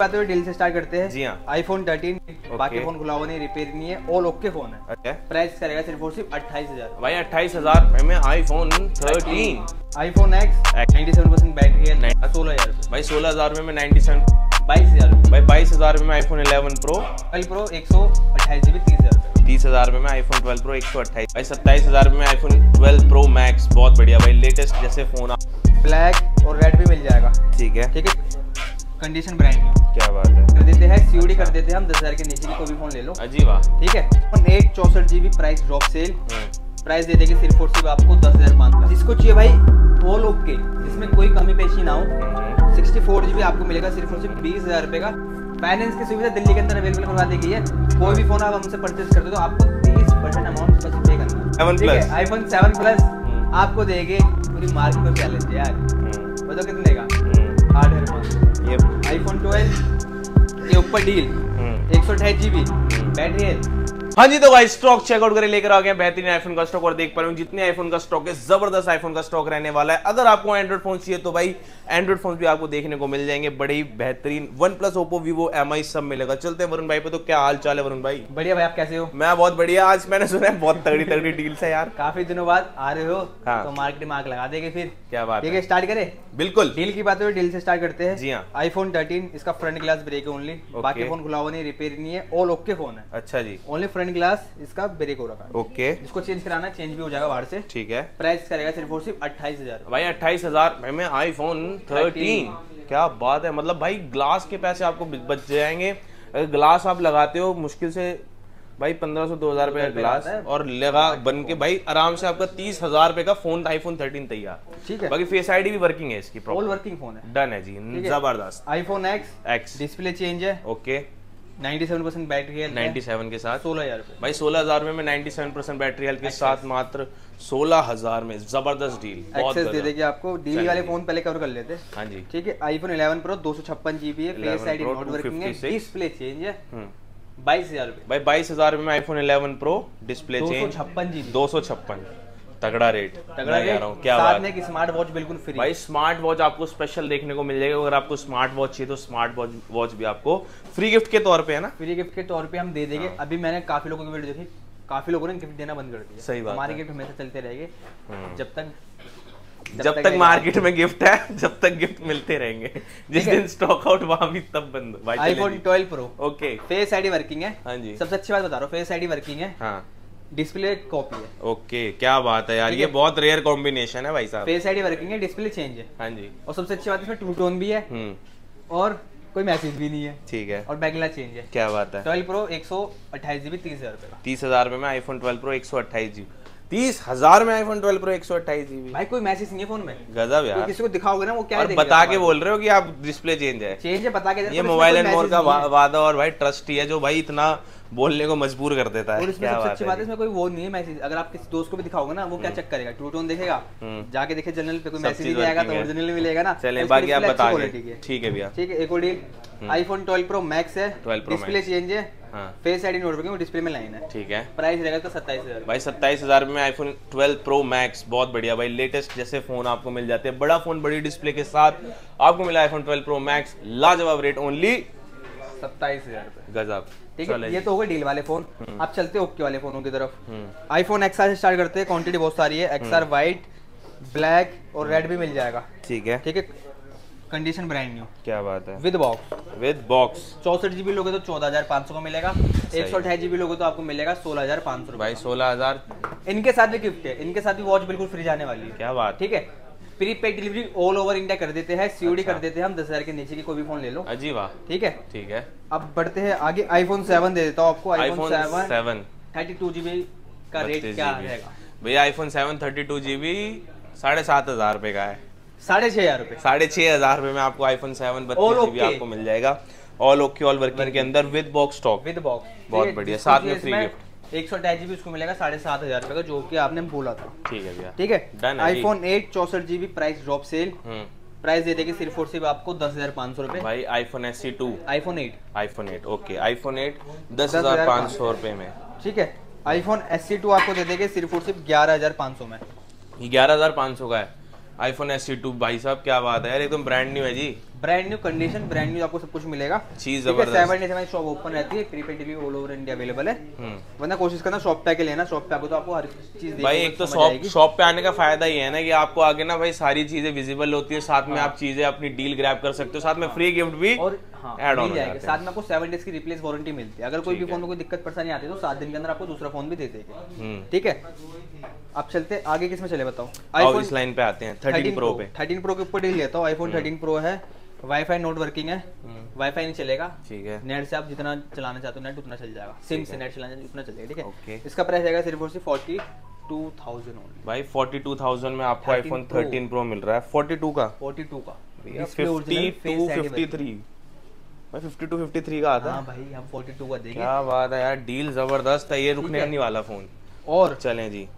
बात हुई डील से स्टार्ट करते हैं। जी हाँ। आईफोन 13 बाकी फ़ोन खुला हुआ नहीं रिपेयर नहीं है ऑल ओके फ़ोन है। अच्छा प्राइस करेगा सिर्फ़ और सिर्फ़ अट्ठाईस हज़ार। भाई अट्ठाईस हज़ार में iPhone thirteen iPhone X X। Ninety seven percent battery है सोलह हज़ार भाई सोलह हज़ार में नाइन्टी सेवन बाईस हज़ार भाई बाईस हज़ार में iPhone eleven pro twelve pro एक सौ अट्ठाईस जीबी तीस हज़ार तीस हज़ार में आईफोन ट्वेल्व प्रो एक सौ अट्ठाईस। भाई सत्ताईस हज़ार में आईफोन ट्वेल्व प्रो मैक्स बहुत बढ़िया। भाई लेटेस्ट जैसे फ़ोन ब्लैक और रेड भी मिल जाएगा। ठीक है। ठीक है? कंडीशन ब्रांड न्यू क्या बात है। कर देते हैं सीओडी कर देते हैं हम दस हज़ार के नीचे की कोई भी फ़ोन ले लो। अजी वाह। ठीक है? फ़ोन एट चौसठ GB price drop sale price दे देंगे सिर्फ़ और सिर्फ़ आपको दस हज़ार पाँच सौ जिसको चाहिए भाई ऑल ओके जिसमें कोई कमी पेशी ना हो। हम्म, सिक्सटी फोर जीबी आपको मिलेगा सिर्फ़ और सिर्फ़ बीस हज़ार रुपए का। फाइनेंस की सुविधा दिल्ली के अंदर अवेलेबल करवा दी गई है। कोई भी फ़ोन आप हमसे परचेज करते हो तो आपको तीस परसेंट अमाउंट बस पे करना है। है। IPhone seven plus. आपको देंगे पूरी मार्केट में चैलेंज है यार। हम्म, बताओ कितने का? हम्म, आठ हज़ार। आईफोन ट्वेल्व के ऊपर डील हम्म। एक सौ अठाईस जी जीबी बैटरी है हाँ जी तो भाई स्टॉक चेकआउट करे लेकर आ गए बेहतरीन आईफोन का स्टॉक और देख पा रहे हूँ जितने आईफोन का स्टॉक है ज़बरदस्त आईफोन का स्टॉक रहने वाला है। अगर आपको एंड्रॉइड फ़ोन चाहिए तो भाई एंड्रॉइड फ़ोन भी आपको देखने को मिल जाएँगे। बड़े बेहतरीन one plus Oppo Vivo M सब मिलेगा। चलते हैं वरुण भाई पे तो क्या हाल चाल है वरुण भाई? बढ़िया भाई आप कैसे हो? मैं बहुत बढ़िया आज मैंने सुना है बहुत तगड़ी तगड़ी डील्स है यार। काफ़ी दिनों बाद आ रहे हो हाँ। तो मार्केट में आग लगा देंगे फिर। क्या बात ठीक है। है स्टार्ट करें। बिल्कुल। डील की बात हुई डील से स्टार्ट करते हैं। जी हाँ। आईफोन 13 इसका फ्रंट ग्लास ब्रेक है ओनली बाकी फ़ोन खुला हुआ नहीं रिपेयर नहीं है। ऑल ओके फ़ोन है। अच्छा जी। ओनली फ्रंट ग्लास इसका ब्रेक हो रखा है। ओके इसको चेंज कराना चेंज भी हो जाएगा बाहर से। ठीक है। प्राइस करेगा सिर्फ़ और सिर्फ़ अट्ठाईस हज़ार भाई अट्ठाईस हज़ार में आईफोन थर्टीन क्या बात है मतलब भाई ग्लास के पैसे आपको बच जाएँगे। अगर ग्लास आप लगाते हो मुश्किल से भाई पंद्रह सौ दो हज़ार रुपए का ग्लास और लगा बन के भाई आराम से आपका तीस हज़ार रुपए का फ़ोन आईफोन थर्टीन तैयार। ठीक है। बाकी फेस आईडी भी वर्किंग है इसकी वर्किंग फ़ोन है। डन है जी। ज़बरदस्त। IPhone X X display change है। ओके 97% बैटरी है। 97 के साथ। सोलह हज़ार भाई सोलह हज़ार में 97 परसेंट बैटरी हेल्थ के साथ मात्र सोलह हज़ार में ज़बरदस्त डील एक्सेस दे देगी आपको डील वाले फ़ोन पहले कवर कर लेते। हैं जी। ठीक है आईफोन 11 प्रो दो सौ छप्पन जीबी है फेस आईडी नॉट वर्किंग है डिस्प्ले चेंज है। हम्म। बाईस हज़ार भाई बाईस हज़ार में आईफोन 11 प्रो डिस्प्ले चेंज छप्पन जीबी दो सौ छप्पन। तगड़ा रेट तगड़ा रेट रहा हूँ क्या साथ में स्मार्ट वॉच बिल्कुल फ्री भाई स्मार्ट वॉच आपको स्पेशल देखने को मिल जाएगा। अगर आपको स्मार्ट वॉच चाहिए तो स्मार्ट वॉच वॉच भी आपको फ्री गिफ्ट के तौर पे है ना? फ्री गिफ्ट के तौर पे हम दे देंगे। हाँ। अभी मैंने काफ़ी लोगों की वीडियो देखी। काफ़ी लोगों ने गिफ्ट देना बंद कर दिया। सही बात हमारे गिफ्ट हमेशा चलते रहेंगे। हम्म। जब तक जब तक मार्केट में गिफ्ट है जब तक गिफ्ट मिलते रहेंगे। जिस दिन स्टॉक आउट वहाँ भी तब बंद। IPhone 12 pro okay face ID working है। हाँ जी। सबसे अच्छी बात बता रहा हूँ फेस आईडी वर्किंग है। हाँ। डिस्प्ले कॉपी है। ओके क्या बात है यार ये बहुत रेयर कॉम्बिनेशन है भाई साहब। फेस आईडी वर्किंग है डिस्प्ले चेंज है। हाँ जी। और सबसे अच्छी बात इसमें टू टोन भी है। हम्म। और कोई मैसेज भी नहीं है। ठीक है। और बैकला चेंज है। क्या बात है। ट्वेल्व प्रो एक सौ अट्ठाईस जीबी तीस हज़ार रुपए का। तीस हज़ार में आईफोन ट्वेल्व प्रो एक सौ अट्ठाईस जीबी तीस हज़ार में आईफोन ट्वेल्व प्रो एक सौ अट्ठाईस जीबी भाई कोई मैसेज नहीं है फ़ोन में। गजब यार। किसी को दिखाओगे ना वो क्या और बता के बोल रहे हो कि आप डिस्प्ले चेंज है। चेंज है बता के ये मोबाइल एंड मोर का वादा और भाई ट्रस्ट ही है जो भाई इतना बोलने को मजबूर कर देता और है इसमें सबसे अच्छी बात है इसमें कोई वो नहीं है मैसेज अगर आप किसी दोस्त को भी दिखाओगे ना वो क्या चेक करेगा? टू टोन देखेगा। हम्म। जाके देखे जनरल पे कोई मैसेज नहीं आएगा तो ओरिजिनल मिलेगा ना। चलें और बाकी आप बता। ठीक है भैया। ठीक है एक और डील आईफोन 12 प्रो मैक्स है। डिस्प्ले चेंज है। हाँ। फेस आईडी नोट वो डिस्प्ले में लाइन है। ठीक है। प्राइस रहेगा इसका सत्ताईस हज़ार। भाई सत्ताईस हज़ार में आईफोन 12 प्रो मैक्स बहुत बढ़िया। भाई लेटेस्ट जैसे फ़ोन आपको मिल जाते हैं। बड़ा फ़ोन बड़ी डिस्प्ले के साथ आपको मिला आईफोन 12 प्रो मैक्स लाजवाब रेट ओनली सत्ताईस हज़ार गजब। ठीक है? ये तो हो गए डील वाले फ़ोन आप चलते ओके वाले फोनों की तरफ़। हम्म, आईफोन एक्सआर से स्टार्ट करते हैं। क्वांटिटी बहुत सारी है। एक्सआर वाइट ब्लैक और रेड भी मिल जाएगा। ठीक है। ठीक है? कंडीशन ब्रांड न्यू क्या बात है? विद बॉक्स विद बॉक्स चौसठ जीबी लोगे तो चौदह हज़ार पाँच सौ का मिलेगा। एक सौ अठाई जीबी लोगे तो आपको मिलेगा सोलह हज़ार पाँच सौ भाई सोलह हज़ार। इनके साथ भी गिफ्ट है। इनके साथ भी वॉच बिल्कुल फ्री जाने वाली है। क्या बात। ठीक है? Prepaid delivery all over India कर देते हैं सीओडी अच्छा। कर देते हैं हम दस हज़ार के नीचे की कोई भी फ़ोन ले लो। अजी वाह। ठीक है? ठीक है। अब बढ़ते हैं आगे। आईफोन सेवन दे देता हूँ आपको। IPhone seven thirty two GB का रेट क्या रहेगा? भैया iPhone seven thirty two G B साढ़े सात हज़ार रुपए का है। साढ़े छह हज़ार रुपए। साढ़े छह हज़ार रुपए में आपको आईफोन सेवन बत्तीस जीबी आपको मिल जाएगा। ऑल ओके ऑल वर्किंग के अंदर with box stock with box बहुत बढ़िया, साथ में free एक सौ अठाईस जीबी उसको मिलेगा साढ़े सात हज़ार रुपए का जो कि आपने बोला था। ठीक है भैया। ठीक है। आईफोन एट चौसठ GB price drop sale price दे देगी सिर्फ़ और सिर्फ़ आपको दस हज़ार पाँच सौ रुपए। भाई iPhone S C two iPhone eight iPhone eight okay iPhone eight दस हज़ार पाँच सौ रुपए में। ठीक है? आईफोन एस सी टू आपको दे देंगे सिर्फ़ और सिर्फ़ ग्यारह हज़ार पाँच सौ में। ग्यारह हज़ार पाँच सौ का है। आईफोन एस सी टू भाई साहब क्या बात है? यार एकदम ब्रांड न्यू है जी। Brand new condition brand new आपको सब कुछ मिलेगा। चीज़ है सेवन डेज़ हमारी शॉप ओपन रहती है prepaid delivery all over India available है। हम्म। वरना कोशिश करना शॉप पे आके लेना शॉप पे आके तो आपको हर चीज़ भाई एक तो शॉप शॉप पे आने का फ़ायदा ही है ना कि आपको आगे ना भाई सारी चीज़ें विजिबल होती है साथ में आप चीज़ें अपनी डील ग्रैप कर सकते हो साथ में फ्री गिफ्ट भी और हाँ ऑन हो जाएगा। साथ में आपको सेवन डेज़ की रिप्लेस वारंटी मिलती है। अगर कोई भी फ़ोन में कोई दिक्कत परेशानी आती है तो सात दिन के अंदर आपको दूसरा फ़ोन भी दे देंगे। हम्म। ठीक है? आप चलते आगे किसमें चले बताओ? इस लाइन पे आते हैं। थर्टीन प्रो पे। थर्टीन प्रो के ऊपर डील लेता हूँ आईफोन थर्टीन प्रो है। वाईफाई नोट वर्किंग है। हम्म। वाईफाई नहीं चलेगा। ठीक है। नेट से आप जितना चलाना चाहते हो नेट उतना चल जाएगा। सिम से नेट चलाना चाहते उतना चलेगा ठीक। है? इसका प्राइस आएगा सिर्फ़ और सिर्फ़ फोर्टी टू थाउज़ेंड ओनली भाई फोर्टी टू थाउज़ेंड में आपको आईफोन Pro। थर्टीन प्रो मिल रहा है। फोर्टी टू का? फोर्टी टू का। Fifty two fifty. थ्री भाई? फिफ्टी टू फिफ्टी थ्री का आता हाँ। भाई हम फोर्टी टू का देंगे। क्या बात है यार डील ज़बरदस्त है ये रुकने नहीं वाला फ़ोन और चलें जी।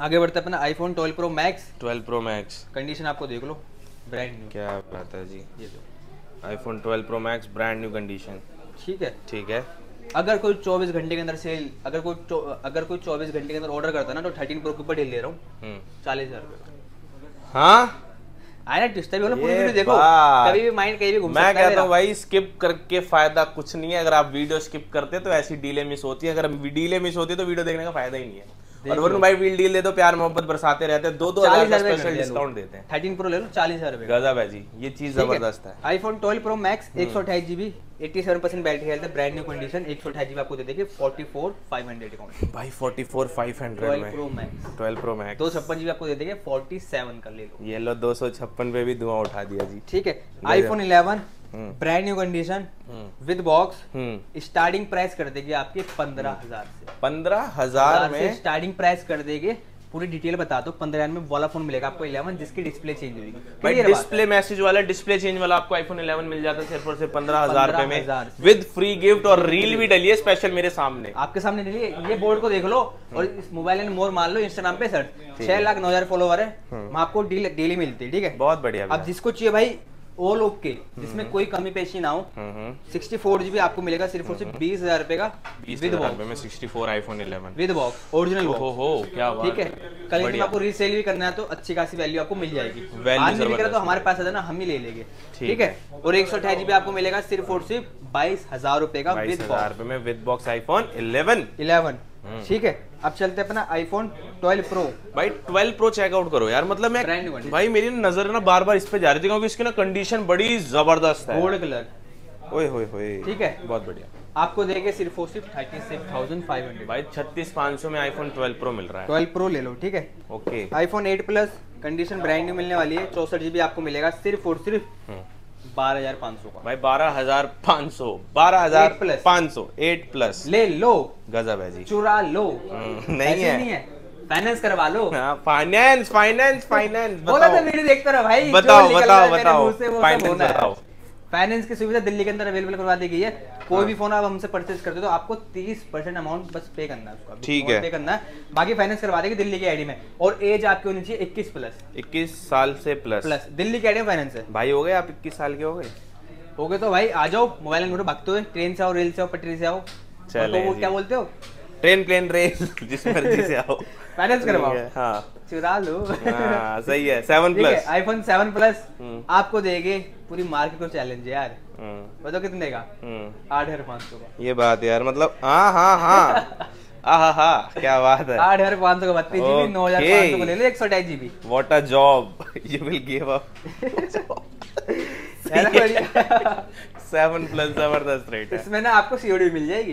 आगे बढ़ते हैं अपना iPhone 12 pro max 12 pro max condition आपको देख लो ब्रांड न्यू क्या बात है जी। ये दो iPhone 12 pro max brand new condition ठीक है? ठीक है। अगर कोई 24 घंटे के अंदर सेल अगर कोई अगर कोई 24 घंटे के अंदर ऑर्डर करता है ना तो 13 प्रो के ऊपर डील ले रहा हूँ। हम्म। चालीस हज़ार रुपये हाँ? आया ना ट्विस्टर भी पूरी वीडियो देखो। कभी भी माइंड कहीं भी घूम मैं सकता है कहता। हूँ भाई स्किप करके फ़ायदा कुछ नहीं है। अगर आप वीडियो स्किप करते तो ऐसी डीले मिस होती है। अगर डीले मिस होती है तो वीडियो देखने का फ़ायदा ही नहीं है। और वरुण भाई वील डील दे दो प्यार मोहब्बत बरसाते रहते हैं। दो दो हज़ार का स्पेशल डिस्काउंट देते हैं। थर्टीन प्रो ले लो चालीस हज़ार रुपये गजब है जी ये चीज़ ज़बरदस्त है। आईफोन 12 प्रो मैक्स एक सौ अठाईस GB eighty seven percent battery health है ब्रांड न्यू कंडीशन एक सौ अठाईस जीबी आपको दे देंगे फोर्टी फोर फाइव हंड्रेड भाई 44 500 ट्वेल्व में। प्रो मैक्स 12 प्रो मैक्स दो छप्पन जीबी आपको दे देंगे फोर्टी सेवन का ले लो। ये लो 256 पे भी धुआँ उठा दिया जी। ठीक है आईफोन 11 हम्म ब्रांड न्यू कंडीशन हम्म। विद बॉक्स हम्म। स्टार्टिंग प्राइस कर देगी आपके पंद्रह हज़ार से। पंद्रह हज़ार में स्टार्टिंग प्राइस कर देगी। पूरी डिटेल बता दो पंद्रह में वाला फ़ोन मिलेगा आपको 11 जिसकी डिस्प्ले चेंज होगी। भाई? डिस्प्ले मैसेज वाला डिस्प्ले चेंज वाला आपको आईफोन 11 मिल जाता है सिर्फ़ और सिर्फ़ पंद्रह हज़ार रुपए में। विद फ्री गिफ्ट और रील भी डली है स्पेशल मेरे सामने। आपके सामने डली है ये बोर्ड को देख लो और हम्म। इस मोबाइल एंड मोर मान लो इंस्टाग्राम पे सर छह लाख नौ हज़ार फॉलोवर है आपको डील डेली मिलती है ठीक है? बहुत बढ़िया अब जिसको चाहिए भाई ऑल ओके जिसमें कोई कमी पेशी ना हो। हम्म हम्म। सिक्सटी फोर जीबी आपको मिलेगा सिर्फ़ और सिर्फ़ बीस हज़ार रुपए का विद बॉक्स रुपए में 64 आईफोन 11 विद बॉक्स ओरिजिनल हो हो क्या ठीक है? कल आपको रीसेल भी करना है तो अच्छी खासी वैल्यू आपको मिल जाएगी। आज नहीं तो हमारे पास आ जाना हम ही ले लेंगे। ठीक है? और एक सौ अठाईस जीबी आपको मिलेगा सिर्फ़ और सिर्फ़ बाईस हज़ार रुपए का विद बॉक्स में विद बॉक्स आईफोन 11 इलेवन हम्म। ठीक है अब चलते हैं अपना आईफोन 12 प्रो भाई 12 प्रो चेकआउट करो यार मतलब मैं। भाई मेरी नज़र ना बार बार इस पे जा रही थी क्योंकि इसकी ना कंडीशन बड़ी ज़बरदस्त है। गोल्ड कलर ओए होए होए ठीक है। बहुत बढ़िया। आपको देंगे सिर्फ़ और सिर्फ़ thirty six thousand five hundred भाई छत्तीस पाँच सौ में आईफोन 12 प्रो मिल रहा है। ट्वेल्व प्रो ले लो ठीक है? Okay iPhone 8 plus condition brand new मिलने वाली है चौसठ जीबी आपको मिलेगा सिर्फ़ और सिर्फ़ हम्म। बारह हज़ार पाँच सौ का भाई बारह हज़ार पाँच सौ बारह हज़ार प्लस। पाँच सौ एट प्लस ले लो गजब है जी चुरा लो हम्म, नहीं है। नहीं है फाइनेंस करवा लो फाइनेंस फाइनेंस फाइनेंस बोला था वीडियो देखता रहा भाई बताओ, बताओ, बताओ। मुँह से वो सब Finance होना है। बताओ। फाइनेंस की सुविधा दिल्ली के अंदर अवेलेबल करवा दी गई है। कोई हाँ। भी फ़ोन आप हमसे परचेज करते हो तो आपको 30 परसेंट अमाउंट बस पे करना है उसका। ठीक है। पे करना है। बाकी फाइनेंस करवा देगी दिल्ली की आईडी में। और एज आपकी होनी चाहिए 21 प्लस इक्कीस साल से प्लस प्लस दिल्ली की आईडी में फाइनेंस है। भाई हो गए आप इक्कीस साल के हो गए? हो गए तो भाई आ जाओ। मोबाइल नंबर भागते हुए। ट्रेन से आओ रेल से आओ पटरी से आओ। चलें तो वो क्या बोलते हो? ट्रेन प्लेन रेल जिस मर्ज़ी से आओ। फाइनेंस करवाओ। हाँ चुरा लो। हाँ, सही है सेवन प्लस आईफोन 7 प्लस हम्म। आपको देंगे पूरी मार्केट को चैलेंज है यार बताओ कितने का? हम्म। आठ हज़ार पाँच सौ का। ये बात यार मतलब हाँ हाँ हाँ। आहा हा क्या बात है। आठ हज़ार पाँच सौ का बत्तीस जीबी नौ हज़ार पाँच सौ का ले लो एक सौ अठाईस GB what a job you will give up seven plus ज़बरदस्त रेट है। इसमें ना आपको सीओडी मिल जाएगी।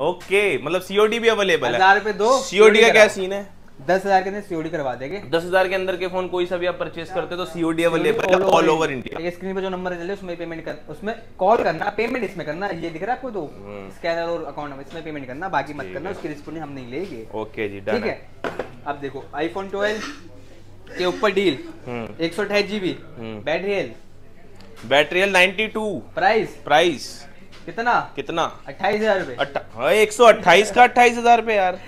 ओके मतलब सीओडी भी अवेलेबल है। हज़ार रुपए दो। सीओडी का क्या सीन है? दस हज़ार के अंदर सीओडी करवा देंगे। दस हज़ार के अंदर के फ़ोन कोई सा भी आप परचेस करते हो तो सीओडी अवेलेबल है ऑल ओवर इंडिया ये स्क्रीन पे जो नंबर चल उसमें पेमेंट कर उसमें कॉल करना पेमेंट इसमें करना ये दिख रहा है आपको तो हम्म। स्कैनर और अकाउंट नंबर इसमें पेमेंट करना बाकी मत करना उसकी रिस्क हम नहीं लेंगे। ओके जी ठीक है। अब देखो आईफोन 12 के ऊपर डील हम्म। एक सौ अठाईस GB hmm. Battery health battery to price price कितना? कितना? अट्ठाईस हज़ार रुपए एक सौ अट्ठाईस का अट्ठाईस हज़ार रुपए यार।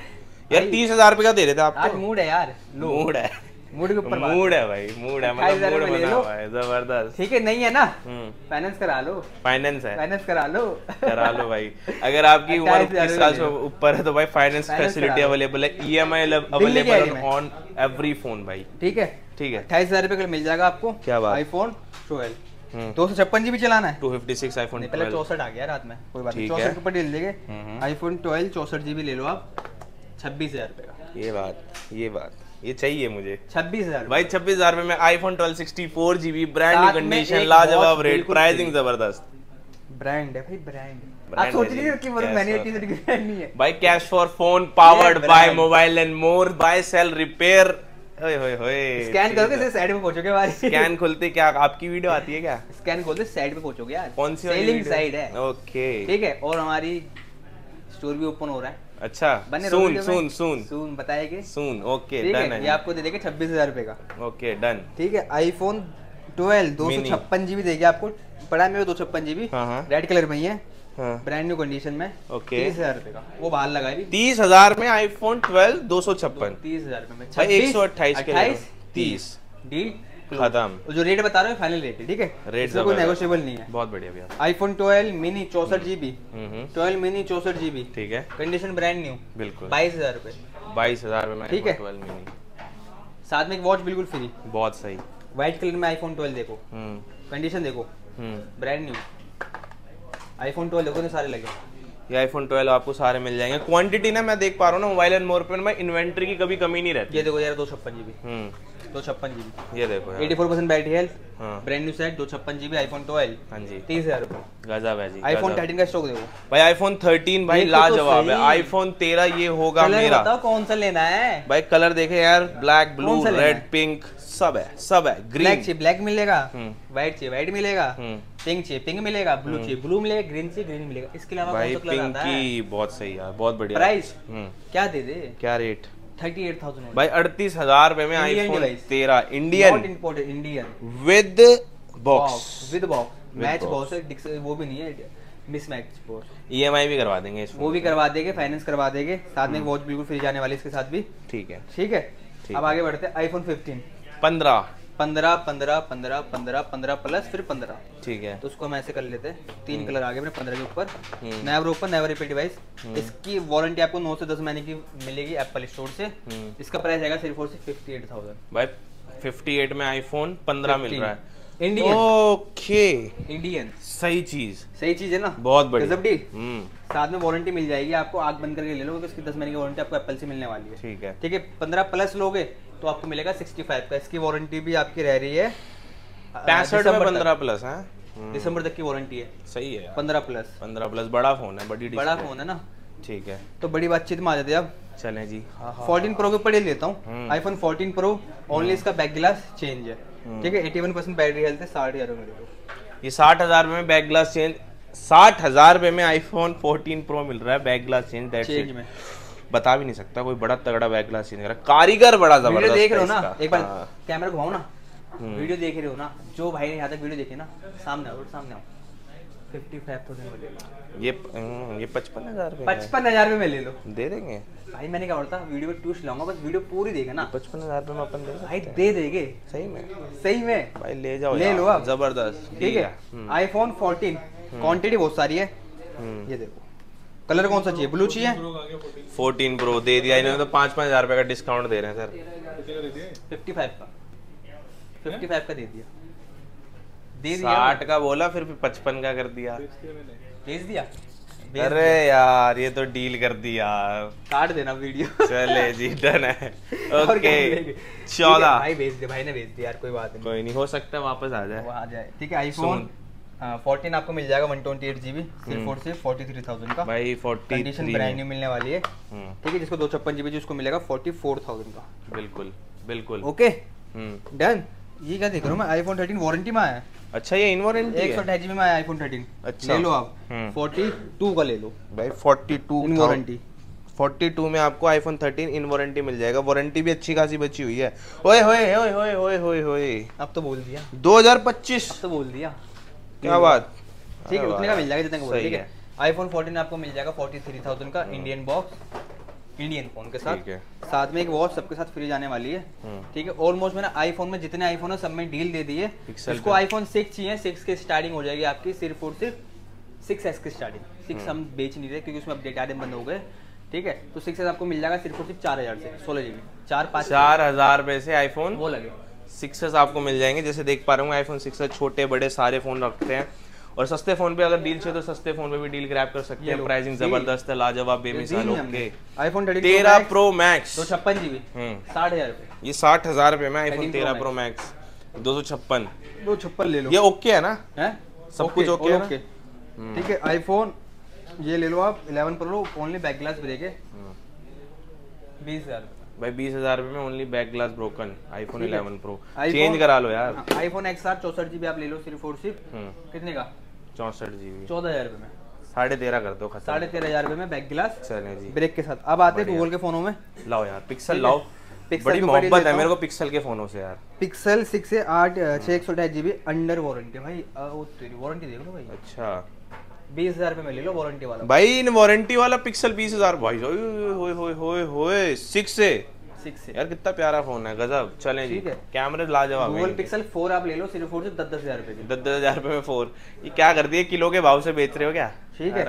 यार तीस हज़ार रुपए का दे रहे थे आप मूड है यार। मूड है। मूड के ऊपर मूड है भाई मूड है। मतलब मूड बना हुआ है ज़बरदस्त। ठीक है नहीं है ना? हम्म। फाइनेंस करा लो। फाइनेंस है। फाइनेंस करा लो। करा लो भाई। अगर आपकी उम्र इक्कीस साल से ऊपर है तो भाई फाइनेंस फैसिलिटी अवेलेबल है। E M I available on every phone भाई। ठीक है? ठीक है। अट्ठाईस हज़ार रुपए का मिल जाएगा आपको। क्या बात? आईफोन ट्वेल्व हम्म दो सौ छप्पन जीबी चलाना है। टू फिफ्टी सिक्स आईफोन नहीं पहले चौसठ आ गया रात में कोई बात नहीं चौसठ के ऊपर डील देंगे हम्म। आईफोन ट्वेल्व चौसठ जीबी ले लो आप छब्बीस हज़ार रुपए का। ये बात ये बात ये चाहिए मुझे। छब्बीस हज़ार भाई छब्बीस हज़ार में iPhone twelve sixty four GB brand new condition लाजवाब रेट प्राइसिंग ज़बरदस्त। ब्रांड है भाई ब्रांड आप सोच रही हो कि वो मैंने नहीं है। भाई cash for phone powered by mobile and more buy sell repair होए होए होए स्कैन करोगे सिर्फ़ साइड में पहुंचोगे हमारी स्कैन खुलते क्या? आपकी वीडियो आती है क्या? स्कैन खोलते साइड पे पहुंचोगे यार। कौन सी वाली सेलिंग साइड है। ओके ठीक है और हमारी स्टोर भी ओपन हो रहा है। अच्छा सुन। सुन सुन सुन बताएँगे सुन ओके डन है ये आपको दे देंगे छब्बीस हज़ार रुपए का। ओके डन ठीक है आईफोन ट्वेल्व दो सौ छप्पन जीबी देगी आपको। पड़ा में दो छप्पन जीबी रेड कलर में ही है। हाँ। ब्रांड न्यू कंडीशन में ओके तीस हज़ार रुपए का। वो बाहर लगा रही तीस हज़ार में आईफोन ट्वेल्व दो सौ छप्पन। तीस हज़ार रुपए में। भाई, 26, 128 के ले। लो। 28, 30 डील खत्म। जो रेट बता रहे हो फाइनल रेट है ठीक है? रेट इसमें कोई नेगोशिएबल नहीं है। बहुत बढ़िया भैया। आईफोन ट्वेल्व मिनी चौसठ जीबी हम्म हम्म, ट्वेल्व मिनी चौसठ जीबी ठीक है। कंडीशन ब्रांड न्यू बिल्कुल। बाईस हज़ार रूपए। बाईस हज़ार में ठीक है। मिनी साथ में एक वॉच बिल्कुल फ्री बहुत सही। व्हाइट कलर में आईफोन ट्वेल्व देखो। हम्म। कंडीशन देखो। हम्म। ब्रांड न्यू आईफोन ट्वेल्व देखो ना सारे लगे। ये आईफोन 12 आपको सारे मिल जाएँगे। क्वांटिटी ना मैं देख पा रहा हूँ ना मोबाइल एंड मोर पे में इन्वेंट्री की कभी कमी नहीं रहती। ये देखो यार दो छप्पन जी हम्म। दो छप्पन जीबी। ये देखो eighty four percent battery health हाँ। ब्रांड न्यू सेट दो छप्पन जीबी आईफोन ट्वेल्व हाँ जी। तीस हज़ार रुपए गजब है जी आईफोन थर्टीन का स्टॉक देखो। भाई आईफोन 13 भाई तो लाजवाब है। आईफोन 13 ये होगा मेरा। बताओ कौन सा लेना है? भाई कलर देखे यार ब्लैक ब्लू रेड पिंक सब है सब है। ग्रीन ब्लैक चाहिए ब्लैक मिलेगा। हम्म। व्हाइट चाहिए व्हाइट मिलेगा। हम्म। पिंक चाहिए पिंक मिलेगा। ब्लू चाहिए ब्लू मिलेगा ग्रीन चाहिए ग्रीन मिलेगा। इसके अलावा भाई आता है? बहुत सही यार बहुत बढ़िया। प्राइस हम्म। क्या दे दे? क्या रेट थर्टी एट थाउज़ेंड भाई अड़तीस हज़ार रुपए में आई आईफोन तेरह Indian imported Indian with box with box match box वो भी नहीं है मिस मैच बॉक्स ईएमआई भी करवा देंगे वो भी करवा देंगे फाइनेंस करवा देंगे. साथ में वॉच बिल्कुल फ्री जाने वाली इसके साथ भी. ठीक है. ठीक है? अब आगे बढ़ते हैं आईफोन 15 पंद्रह. पंद्रह पंद्रह पंद्रह पंद्रह पंद्रह प्लस फिर पंद्रह। ठीक है। तो उसको हम ऐसे कर लेते हैं। तीन कलर आगे अपने पंद्रह के ऊपर। हम्म। Never open never repeat device हम्म। इसकी वारंटी आपको नौ से दस महीने की मिलेगी एप्पल स्टोर से। हम्म। इसका प्राइस आएगा सिर्फ़ और सिर्फ़ फिफ्टी एट थाउज़ेंड भाई 58 में आईफोन 15 मिल रहा है। इंडियन ओके इंडियन सही चीज़। सही चीज़ है ना? बहुत बढ़िया। गजब डील हम्म। साथ में वारंटी मिल जाएगी आपको आग बंद करके ले लो क्योंकि इसकी दस महीने की वारंटी आपको एप्पल से मिलने वाली है। ठीक है। ठीक है? पंद्रह प्लस लोगे तो आपको मिलेगा सिक्सटी फाइव का। इसकी वारंटी भी आपकी रह रही है। पैंसठ में पंद्रह प्लस है? हम्म, दिसंबर तक की वारंटी है। सही है पंद्रह प्लस पंद्रह प्लस बड़ा फ़ोन है बड़ी बड़ा फ़ोन है ना? ठीक है। तो बड़ी बातचीत में आ जाते हैं अब। चलें जी। 14 प्रो के ऊपर लेता हूँ। आईफोन 14 प्रो ओनली इसका बैक गिलास चेंज है। हम्म। ठीक है? 81% परसेंट बैटरी हेल्थ है साठ हज़ार ये साठ हज़ार में बैक ग्लास चेंज साठ हज़ार रुपए में आईफोन 14 प्रो मिल रहा है back glass change that's change it में। बता भी नहीं सकता कोई बड़ा तगड़ा बैक ग्लास चेंज कर रहा कारीगर बड़ा ज़बरदस्त देख रहे हो ना? एक बार हाँ। कैमरा घुमाओ ना। हम्म। वीडियो देख रहे हो ना? जो भाई ने यहाँ तक वीडियो देखे ना सामने आओ सामने आओ। ये हम्म, ये पचपन हज़ार पचपन हज़ार में ले लो। दे देंगे? भाई मैंने क्या बोलता वीडियो में ट्यूश लाऊँगा बस वीडियो पूरी देगा ना। पचपन हज़ार में अपन दे भाई दे देंगे। सही में। सही में। भाई ले जाओ ले लो आप। ज़बरदस्त। ठीक है? आईफोन 14 क्वांटिटी बहुत सारी है। हम्म। ये देखो। कलर कौन सा चाहिए? ब्लू चाहिए? 14 प्रो दे दिया। इन्होंने तो पाँच पाँच हज़ार रुपए का डिस्काउंट दे रहे हैं सर फिफ्टी फाइव का। फिफ्टी फाइव का दे दिया। दे दिया। साठ का बोला फिर पचपन का कर दिया। भेज दिया? अरे यार ये तो डील कर दी यार काट देना वीडियो चले जी डन है। ओके चौदह। भाई भेज दे भाई ने भेज दिया यार कोई बात नहीं। कोई नहीं हो सकता वापस आ वो जाए आ जाए। ठीक है आईफोन फोर्टीन आपको मिल जाएगा वन ट्वेंटी एट जीबी सिर्फ़ हम्म। और सिर्फ़ फोर्टी थ्री थाउज़ेंड का। भाई फोर्टी कंडीशन ब्रांड न्यू मिलने वाली है। हम्म, ठीक है जिसको दो छप्पन जीबी उसको मिलेगा फोर्टी फोर थाउज़ेंड का। बिल्कुल बिल्कुल। ओके हम्म। डन ये क्या देख रहा हूँ मैं? आईफोन थर्टीन वारंटी में आया अच्छा ये इन वारंटी एक सौ है अठाईस जीबी में आया आईफोन थर्टीन अच्छा। ले लो आप। हम्म। फोर्टी टू का ले लो। भाई 42 इन वारंटी 42 में आपको आईफोन 13 इन वारंटी मिल जाएगा। वारंटी भी अच्छी खासी बची हुई है। ओए होए होए होए होए होए होए। अब तो बोल दिया। 2025 अब तो बोल दिया। क्या बात? ठीक है उतने का मिल जाएगा जितने का बोल ठीक है। है आईफोन 14 आपको मिल जाएगा 43000 का इंडियन बॉक्स इंडियन फ़ोन के साथ। साथ में एक वॉच सबके साथ फ्री जाने वाली है। हम्म। ठीक है ऑलमोस्ट मैंने आईफोन में जितने आईफोन है सब में डील दे दी है। इसको आईफोन सिक्स चाहिए सिक्स की स्टार्टिंग हो जाएगी आपकी सिर्फ़ और सिर्फ़ सिक्स एस की स्टार्टिंग सिक्स। हम बेच नहीं रहे क्योंकि उसमें अपडेट आने बंद हो गए। ठीक है तो सिक्स आपको मिल जाएगा सिर्फ़ और सिर्फ़ चार हज़ार से सोलह जीबी चार पाँच चार हज़ार रुपए से आईफोन वो लगे। सिक्सेस आपको मिल जाएँगे। जैसे देख पा रहे हूँ आईफोन सिक्स छोटे बड़े सारे फ़ोन रखते हैं। और सस्ते फ़ोन पे अगर डील चाहिए तो सस्ते फ़ोन पे भी डील ग्रैब कर सकते हैं। प्राइसिंग ज़बरदस्त है लाजवाब बेमिसाल ओके आईफोन तेरह प्रो मैक्स दो छप्पन जीबी हम्म। साठ हज़ार ये साठ हज़ार रुपए में आईफोन 13 तेरह प्रो मैक्स दो सौ छप्पन। दो छप्पन ले लो। ये ओके है ना? हैं? सब कुछ okay है ओके ठीक है आईफोन ये ले लो आप 11 pro only back glass break है। हम्म। बीस हज़ार। भाई बीस हज़ार रुपए में only back glass broken iPhone ठीक है। 11 प्रो चेंज करा लो यार। आईफोन एक्स आर चौसठ जीबी आप ले लो सिर्फ़ और सिर्फ़। हम्म। कितने का? चौसठ जीबी चौदह हज़ार रुपये में। साढ़े तेरह कर दो साढ़े तेरह हज़ार रुपये में बैक ग्लास चले जी। ब्रेक के साथ। अब आते हैं गूगल के फोनों में। लाओ यार पिक्सल लाओ। बड़ी मोहब्बत है मेरे को पिक्सल के फोनों से यार। पिक्सल सिक्स से आठ छः एक सौ अठाईस जीबी अंडर वारंटी भाई। वो तेरी वारंटी देख लो भाई। अच्छा। बीस हज़ार में ले लो वारंटी वाला। भाई इन वारंटी वाला पिक्सल बीस हज़ार। भाई होए होए होए होए सिक्स से सिक्स से यार कितना प्यारा फ़ोन है गजब। चलें ठीक है। कैमरे लाजवाब गूगल पिक्सल फोर आप ले लो सिर्फ़ और सिर्फ़ दस दस हज़ार रुपये की। दस दस हज़ार रुपए में फोर ये क्या कर दिए? किलो के भाव से बेच रहे हो क्या? ठीक है।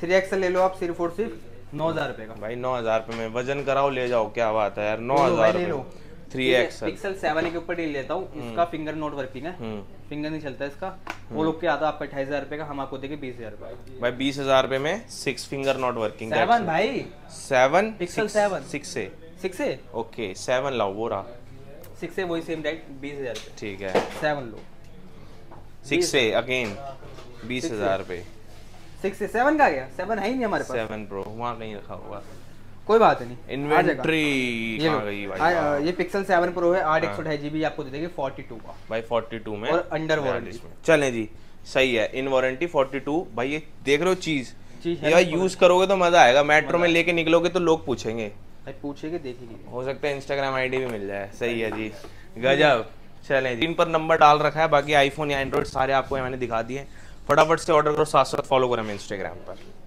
थ्री एक्सल ले लो आप सिर्फ़ और सिर्फ़ नौ हज़ार रुपये का। भाई नौ हज़ार रुपए में। वज़न कराओ ले जाओ क्या बात है यार नौ हज़ार ले लो। थ्री ठीक पिक्सल सेवन के ऊपर डील लेता हूँ। इसका फिंगर नोट वर्किंग है। हम्म। फिंगर नहीं चलता इसका। वो लोग के आता आपका अठाईस हज़ार रुपये का हम आपको देंगे बीस हज़ार रुपये भाई बीस हज़ार रुपए में six finger not working seven भाई। Seven Pixel seven। सिक्स से सिक्स से ओके सेवन लाओ वो रहा। सिक्स से वही सेम डाइट बीस हज़ार रुपये ठीक है। सेवन लो। सिक्स से अगेन बीस हज़ार रुपए। सिक्स से सेवन का गया? सेवन है ही नहीं हमारे पास। सेवन प्रो वहाँ कहीं रखा होगा। कोई बात नहीं। इन्वेंट्री ये गई भाई? आ, आ, ये पिक्सल सेवन प्रो है आठ एक हाँ। सौ अठाईस जीबी आपको दे देंगे फोर्टी टू का। भाई 42 में? और under 42 warranty। में। चलें जी सही है इन वारंटी 42 भाई ये देख रहे हो चीज़? यार यूज़ करोगे तो मज़ा आएगा। मेट्रो में लेके निकलोगे तो लोग पूछेंगे। पूछेगे देखेगी। हो सकता है इंस्टाग्राम आईडी भी मिल जाए। सही है जी। गजब। चले जी इन पर नंबर डाल रखा है। बाकी आईफोन या एंड्रॉइड सारे आपको मैंने दिखा दिए। फटाफट से ऑर्डर करो साथ साथ फॉलो करो हमें इंस्टाग्राम पर।